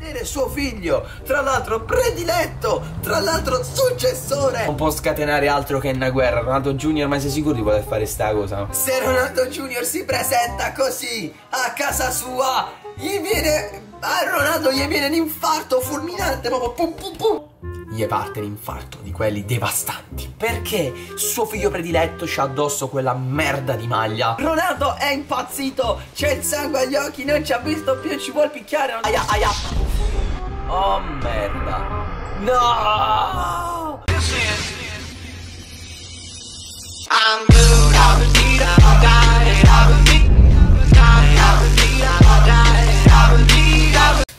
vedere suo figlio, tra l'altro prediletto, tra l'altro successore. Non può scatenare altro che una guerra. Ronaldo Junior, ma sei sicuro di poter fare sta cosa? Se Ronaldo Junior si presenta così a casa sua, gli viene a Ronaldo gli viene un infarto fulminante, proprio pum pum pum. Gli parte l'infarto di quelli devastanti. Perché suo figlio prediletto c'ha addosso quella merda di maglia? Ronaldo è impazzito C'è il sangue agli occhi Non ci ha visto più Ci vuol picchiare Aia aia. Oh merda. No! I'm good, I'll be, I'll die, I'll be, I'll be, I'll die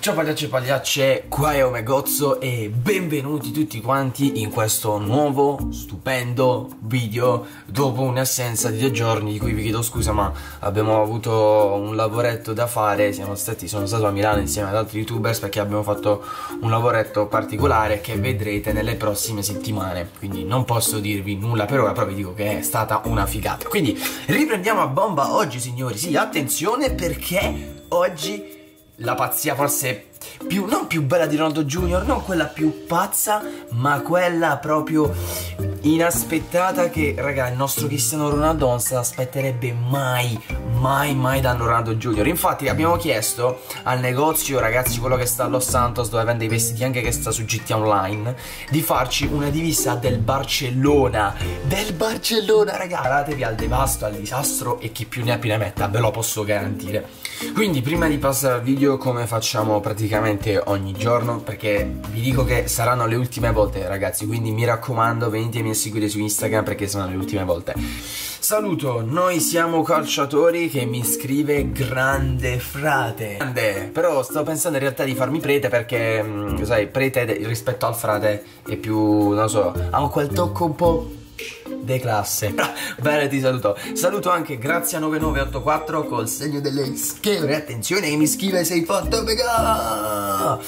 Ciao pagliacci e pagliacce, qua è Omegozzo e benvenuti tutti quanti in questo nuovo, stupendo video dopo un'assenza di due giorni di cui vi chiedo scusa ma abbiamo avuto un lavoretto da fare, stati, sono stato a Milano insieme ad altri youtubers perché abbiamo fatto un lavoretto particolare che vedrete nelle prossime settimane. Quindi non posso dirvi nulla per ora però vi dico che è stata una figata. Quindi riprendiamo a bomba oggi signori, sì attenzione perché oggi la pazzia forse più, non più bella di Ronaldo Junior, non quella più pazza, ma quella proprio inaspettata che, raga, il nostro Cristiano Ronaldo non se l'aspetterebbe mai, mai, mai da Ronaldo Junior. Infatti abbiamo chiesto al negozio, ragazzi, quello che sta a Los Santos, dove vende i vestiti anche che sta su GT Online, di farci una divisa del Barcellona. Del Barcellona, raga. Preparatevi al devasto, al disastro e chi più ne ha più ne metta, ve lo posso garantire. Quindi prima di passare al video come facciamo praticamente ogni giorno perché vi dico che saranno le ultime volte ragazzi quindi mi raccomando venitemi a seguire su Instagram perché sono le ultime volte. Saluto, noi siamo calciatori che mi scrive grande frate. Grande, però sto pensando in realtà di farmi prete perché mm, sai prete rispetto al frate è più non so ha quel tocco un po' de classe. Bene ti saluto. Saluto anche Grazia9984 col segno delle schede Attenzione che mi scrive sei fatto mega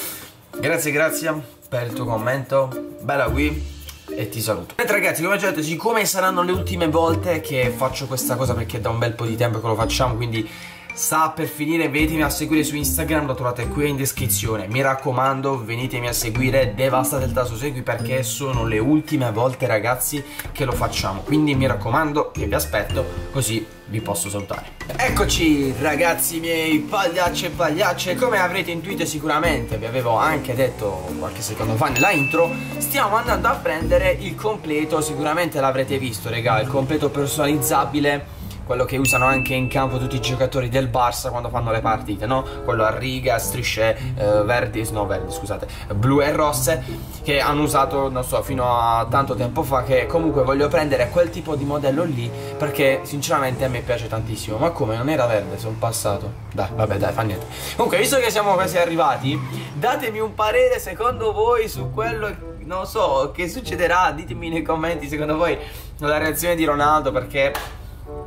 Grazie Grazia per il tuo commento. Bella qui e ti saluto. Niente ragazzi come già detto siccome saranno le ultime volte che faccio questa cosa perché da un bel po' di tempo che lo facciamo quindi sta per finire venitemi a seguire su Instagram lo trovate qui in descrizione. Mi raccomando venitemi a seguire devastate il tasto segui perché sono le ultime volte ragazzi che lo facciamo. Quindi mi raccomando che vi aspetto così vi posso salutare. Eccoci ragazzi miei pagliacce e pagliacce. Come avrete intuito sicuramente Vi avevo anche detto qualche secondo fa nella intro Stiamo andando a prendere il completo. Sicuramente l'avrete visto regà Il completo personalizzabile quello che usano anche in campo tutti i giocatori del Barça quando fanno le partite, no? Quello a riga, strisce eh, verdi, no verdi scusate, blu e rosse che hanno usato, non so, fino a tanto tempo fa che comunque voglio prendere quel tipo di modello lì perché sinceramente a me piace tantissimo. Ma come, non era verde, sono passato. Dai, vabbè, dai, fa niente. Comunque, visto che siamo quasi arrivati, datemi un parere secondo voi su quello non so che succederà, ditemi nei commenti secondo voi la reazione di Ronaldo perché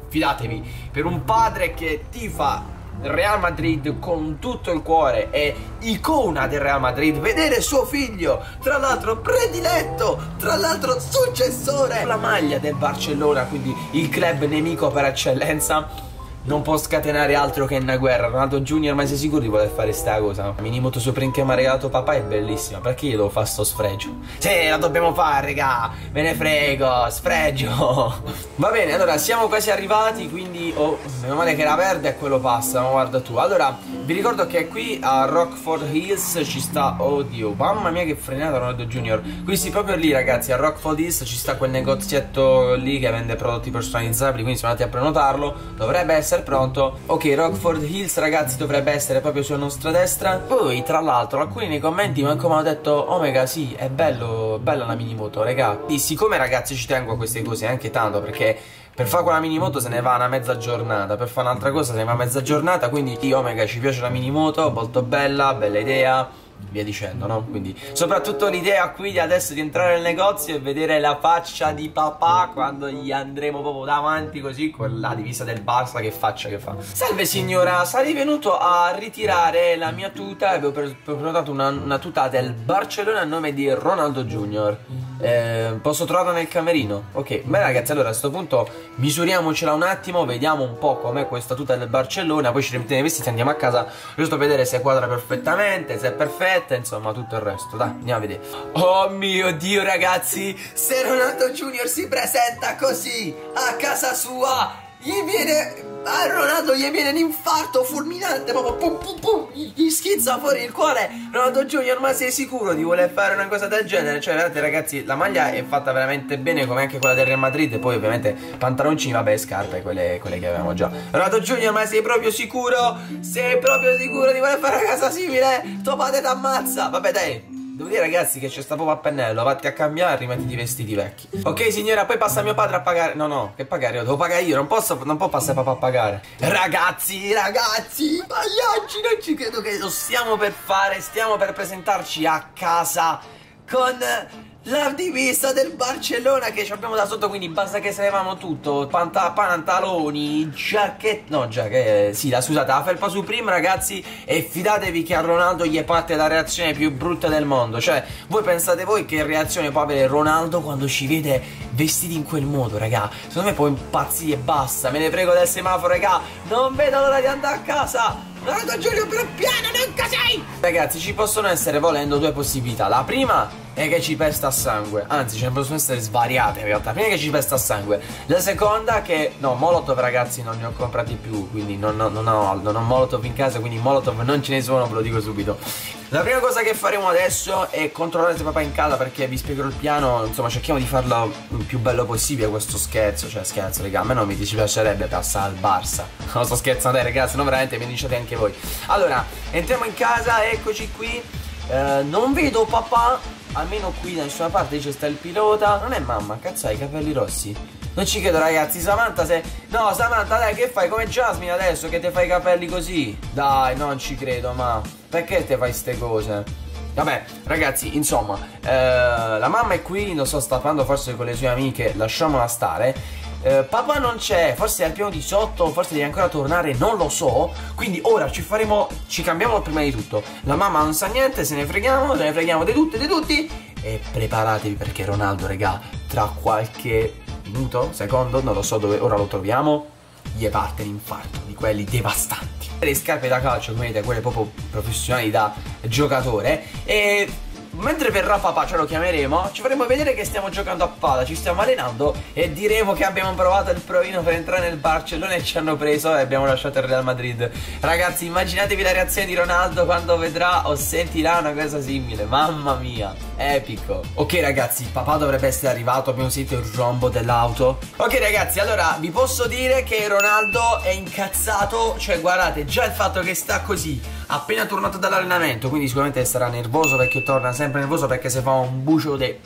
fidatevi, per un padre che tifa Real Madrid con tutto il cuore è icona del Real Madrid vedere suo figlio tra l'altro prediletto tra l'altro successore la maglia del Barcellona quindi il club nemico per eccellenza non può scatenare altro che una guerra. Ronaldo Junior, ma sei sicuro di voler fare sta cosa? Minimoto Supreme che mi ha regalato papà è bellissima. Perché io devo fare sto sfregio? Sì, la dobbiamo fare, raga. Me ne frego, sfregio. Va bene, allora siamo quasi arrivati. Quindi, oh, meno male che la verde e quello passa. Ma guarda tu. Allora, vi ricordo che qui a Rockford Hills ci sta. Oddio, mamma mia, che frenata Ronaldo Junior. Qui sì, proprio lì, ragazzi. A Rockford Hills ci sta quel negozietto lì che vende prodotti personalizzabili. Quindi, sono andati a prenotarlo. Dovrebbe essere essere pronto. Ok Rockford Hills ragazzi dovrebbe essere proprio sulla nostra destra. Poi tra l'altro alcuni nei commenti mi hanno detto Omega sì è bello bella la minimoto raga. E siccome ragazzi ci tengo a queste cose anche tanto perché per fare quella minimoto se ne va una mezza giornata Per fare un'altra cosa se ne va mezza giornata Quindi Omega ci piace la minimoto Molto bella, bella idea via dicendo, no? Quindi soprattutto l'idea qui di adesso di entrare nel negozio e vedere la faccia di papà quando gli andremo proprio davanti così con la divisa del Barça che faccia che fa. Salve signora, sarei venuto a ritirare la mia tuta avevo prenotato una, una tuta del Barcellona a nome di Ronaldo Junior. Eh, posso trovarla nel camerino? Ok, beh ragazzi, allora a questo punto misuriamocela un attimo, vediamo un po' com'è questa tuta del Barcellona, poi ci rimettiamo i vestiti e andiamo a casa giusto a vedere se quadra perfettamente, se è perfetta, insomma tutto il resto. Dai, andiamo a vedere. Oh mio Dio ragazzi, se Ronaldo Junior si presenta così a casa sua, gli viene a Ronaldo gli viene un infarto fulminante proprio pum pum pum gli schizza fuori il cuore. Ronaldo Junior ma sei sicuro di voler fare una cosa del genere? Cioè vedete ragazzi la maglia è fatta veramente bene come anche quella del Real Madrid e poi ovviamente pantaloncini vabbè scarpe quelle, quelle che avevamo già. Ronaldo Junior ma sei proprio sicuro? Sei proprio sicuro di voler fare una cosa simile? Tuo padre ti ammazza vabbè dai Devo dire ragazzi che c'è sta proprio a pennello. Vatti a cambiare rimettiti i vestiti vecchi. Ok signora poi passa mio padre a pagare. No no che pagare? Io devo pagare io Non posso Non può passare papà a pagare. Ragazzi ragazzi Pagliacci non ci credo che lo stiamo per fare Stiamo per presentarci a casa Con la divisa del Barcellona che abbiamo da sotto quindi basta che servamo tutto. Panta pantaloni, giacchetta no giacchetta, sì la scusate la felpa su prima ragazzi e fidatevi che a Ronaldo gli parte la reazione più brutta del mondo. Cioè voi pensate voi che reazione può avere Ronaldo quando ci vede vestiti in quel modo raga? Secondo me può impazzire e basta. Me ne prego del semaforo raga. Non vedo l'ora di andare a casa. Ronaldo Giulio più piano non così. Ragazzi ci possono essere volendo due possibilità. La prima è che ci pesta a sangue. Anzi, ce ne possono essere svariate in realtà. Prima che ci pesta a sangue. La seconda che... No, Molotov ragazzi non ne ho comprati più. Quindi non, non, ho, non ho Molotov in casa. Quindi Molotov non ce ne sono, ve lo dico subito. La prima cosa che faremo adesso è controllare se papà è in casa perché vi spiegherò il piano. Insomma, cerchiamo di farlo il più bello possibile questo scherzo. Cioè, scherzo, raga. A me non mi dispiacerebbe passare al Barça. Non sto scherzando, dai ragazzi. No, veramente mi diciate anche voi. Allora, entriamo in casa. Eccoci qui. Uh, non vedo papà almeno qui da nessuna parte c'è sta il pilota Non è mamma, cazzo hai i capelli rossi Non ci credo ragazzi, Samantha se... No Samantha dai che fai come Jasmine adesso che ti fai i capelli così Dai non ci credo ma Perché ti fai ste cose? Vabbè, ragazzi, insomma, eh, la mamma è qui, non so, sta parlando forse con le sue amiche, lasciamola stare. Eh, papà non c'è, forse è al piano di sotto, forse deve ancora tornare, non lo so. Quindi ora ci faremo, ci cambiamo prima di tutto. La mamma non sa niente, se ne freghiamo, se ne freghiamo di tutti, di tutti. E preparatevi perché Ronaldo, regà, tra qualche minuto, secondo, non lo so dove ora lo troviamo, gli parte l'infarto di quelli devastanti. Le scarpe da calcio, come vedete, quelle proprio professionali da giocatore. E mentre verrà papà, ce lo chiameremo, ci faremo vedere che stiamo giocando a palla, ci stiamo allenando e diremo che abbiamo provato il provino per entrare nel Barcellona e ci hanno preso e abbiamo lasciato il Real Madrid. Ragazzi, immaginatevi la reazione di Ronaldo quando vedrà o sentirà una cosa simile, mamma mia, epico. Ok ragazzi, papà dovrebbe essere arrivato, abbiamo sentito il rombo dell'auto. Ok ragazzi, allora vi posso dire che Ronaldo è incazzato, cioè guardate, già il fatto che sta così, appena tornato dall'allenamento, quindi sicuramente sarà nervoso perché torna sempre nervoso perché si fa un bucio de...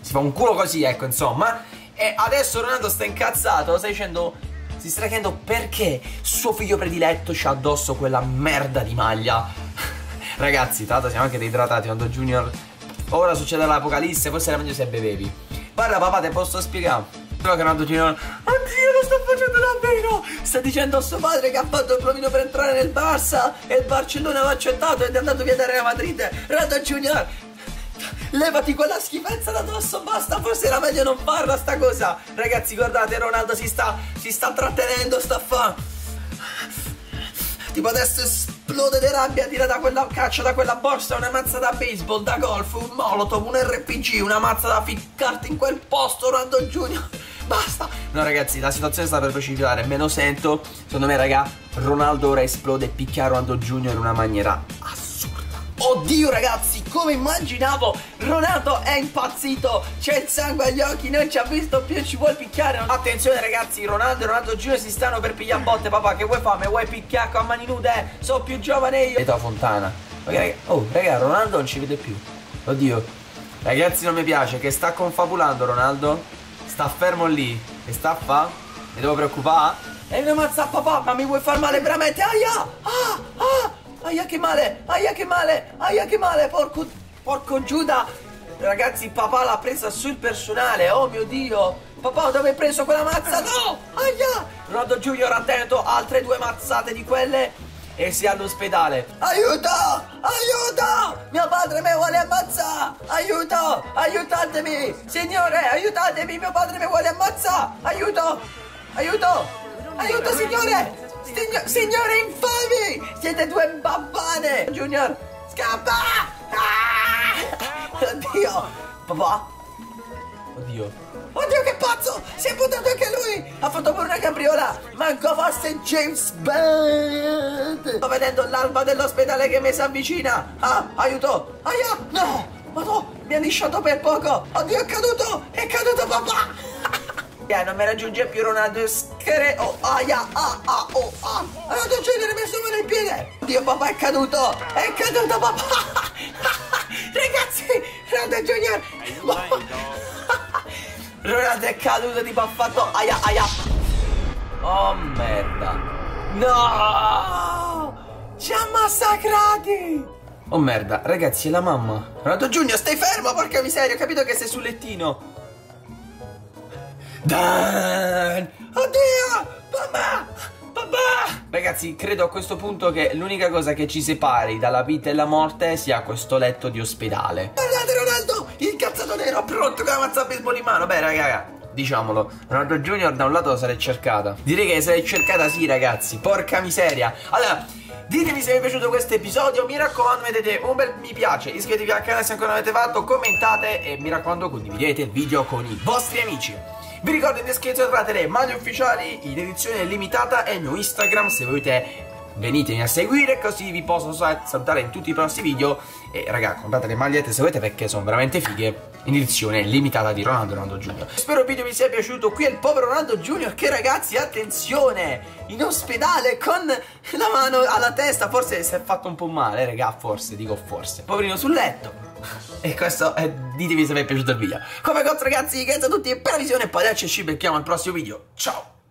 Si fa un culo così, ecco, insomma. E adesso Ronaldo sta incazzato, sta dicendo... Si sta chiedendo perché suo figlio prediletto c'ha addosso quella merda di maglia. Ragazzi, l'altro siamo anche deidratati quando Junior... Ora succede l'apocalisse, forse era meglio se bevevi. Guarda papà, te posso spiegare. Però che Ronaldo Junior... Oddio, sto facendo davvero! Sta dicendo a suo padre che ha fatto il provino per entrare nel Barça e il Barcellona l'ha accettato ed è andato via da Real Madrid. Ronaldo Junior, Levati quella schifezza da dosso, basta, forse era meglio non farla sta cosa. Ragazzi, guardate, Ronaldo si sta, si sta trattenendo, sta fa. Tipo adesso esplode di rabbia, tira da quella caccia da quella borsa una mazza da baseball, da golf, un molotov, un RPG, una mazza da ficcarti in quel posto, Ronaldo Junior. Basta. No ragazzi, la situazione sta per precipitare, me lo sento. Secondo me, raga, Ronaldo ora esplode e picchia Ronaldo Junior in una maniera assurda. Oddio ragazzi, come immaginavo, Ronaldo è impazzito, c'è il sangue agli occhi, non ci ha visto più, ci vuole picchiare. Attenzione ragazzi, Ronaldo e Ronaldo Junior si stanno per pigliare botte, papà, che vuoi fare? Vuoi picchiare con mani nude? Sono più giovane io. Età Fontana. Okay, oh, raga, Ronaldo non ci vede più. Oddio. Ragazzi, non mi piace, che sta confabulando Ronaldo? Sta fermo lì. E sta a fa? Mi devo preoccupare? E mi ammazza papà, ma mi vuoi far male veramente? Aia! Ah! Ah! Aia che male, aia che male, aia che male, porco, porco Giuda. Ragazzi, papà l'ha presa sul personale, oh mio Dio. Papà, dove hai preso quella mazza? No, aia. Rodo Junior attento, altre due mazzate di quelle e si all'ospedale. Aiuto, aiuto, mio padre mi vuole ammazzare. ammazza! Aiuto! Aiutatemi! Signore, aiutatemi! Mio padre mi vuole ammazzare! Aiuto! Aiuto! Aiuto, signore! Signor, signore infami! Siete due babbane! Junior, scappa! Ah! Oddio! Papà? Oddio. Oddio che pazzo! Si è buttato anche lui! Ha fatto pure una capriola! Manco fosse James Bond! Sto vedendo l'alba dell'ospedale che mi si avvicina! Ah, aiuto! Aia! No! Ma no! Mi ha lisciato per poco! Oddio è caduto! È caduto papà! Yeah, non mi raggiunge più Ronaldo Scre... Oh, aia! Ah, ah, oh, ah! Ronaldo ha messo mano in piede! Oddio papà è caduto! È caduto papà! Ragazzi! Ronaldo Junior! Ronaldo è caduto tipo ha fatto aia aia. Oh merda. No! Ci ha massacrati! Oh merda. Ragazzi è la mamma. Ronaldo Junior stai fermo porca miseria. Ho capito che sei sul lettino. Dan! Oddio! Mamma Papà! Ragazzi credo a questo punto che l'unica cosa che ci separi dalla vita e la morte sia questo letto di ospedale. Guardate Ronaldo nero pronto con la mazza baseball in mano Beh raga diciamolo, Ronaldo Junior da un lato sarei cercata. Direi che sarei cercata sì, ragazzi. Porca miseria. Allora, ditemi se vi è piaciuto questo episodio. Mi raccomando, mettete un bel mi piace, iscrivetevi al canale se ancora non l'avete fatto, commentate e mi raccomando, condividete il video con i vostri amici. Vi ricordo in descrizione trovate le maglie ufficiali in edizione limitata e il mio Instagram se volete venitemi a seguire così vi posso salutare in tutti i prossimi video e raga comprate le magliette se volete perché sono veramente fighe in edizione limitata di Ronaldo Ronaldo Junior spero il video vi sia piaciuto qui è il povero Ronaldo Junior che ragazzi attenzione in ospedale con la mano alla testa forse si è fatto un po' male raga forse dico forse poverino sul letto e questo è, ditemi se vi è piaciuto il video. Come cazzo ragazzi, grazie a tutti per la visione e poi ci becchiamo al prossimo video. Ciao!